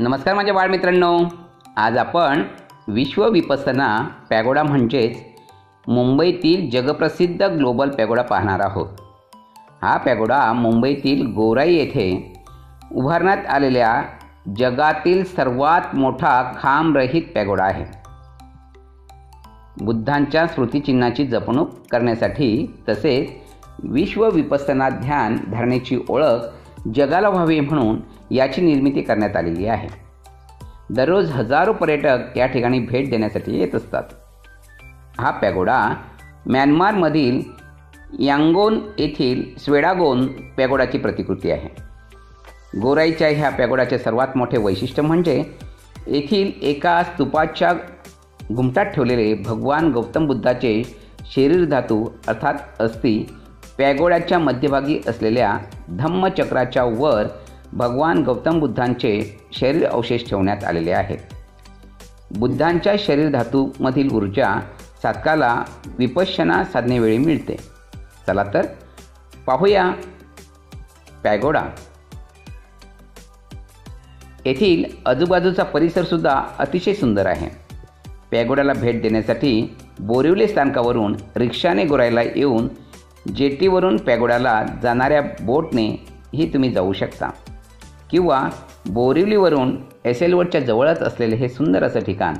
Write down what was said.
नमस्कार माझ्या बाळमित्रांनो. आज आपण विश्व विपसना पॅगोडा म्हणजेच मुंबईतील जगप्रसिद्ध ग्लोबल पॅगोडा पाहणार आहोत. हा पॅगोडा मुंबईतील गोराई येथे उभारण्यात आलेल्या जगातील सर्वात मोठा खांबरहित पॅगोडा आहे. बुद्धांच्या स्मृतिचिन्हाची जपणूक करण्यासाठी तसेच विश्व विपसना ध्यान धरणेची ओळख जगाला व्हावी म्हणून याची निर्मिती करण्यात आलेली आहे. दररोज हजारो पर्यटक या ठिकाणी भेट देण्यासाठी येत असतात. हा पॅगोडा म्यानमारमधील यांगोन येथील स्वेडागोन पॅगोडाची प्रतिकृती आहे. गोराईच्या ह्या पॅगोडाचे सर्वात मोठे वैशिष्ट्य म्हणजे येथील एका स्तूपाच्या घुमटात ठेवलेले भगवान गौतम बुद्धाचे शरीर धातू अर्थात अस्थि पॅगोड्याच्या मध्यभागी असलेल्या धम्मचक्राच्या वर भगवान गौतम बुद्धांचे शरीर अवशेष ठेवण्यात आलेले आहेत. बुद्धांच्या शरीर धातूमधील ऊर्जा साधकाला विपश्यना साधनेवेळी मिळते. चला तर पाहूया पॅगोडा. येथील आजूबाजूचा परिसरसुद्धा अतिशय सुंदर आहे. पॅगोडाला भेट देण्यासाठी बोरिवली स्थानकावरून रिक्षाने गोरायला येऊन जेटीवरून पॅगोडाला जाणाऱ्या बोटने ही तुम्ही जाऊ शकता. किंवा बोरिवलीवरून एस एलवडच्या जवळच असलेले हे सुंदर असं ठिकाण.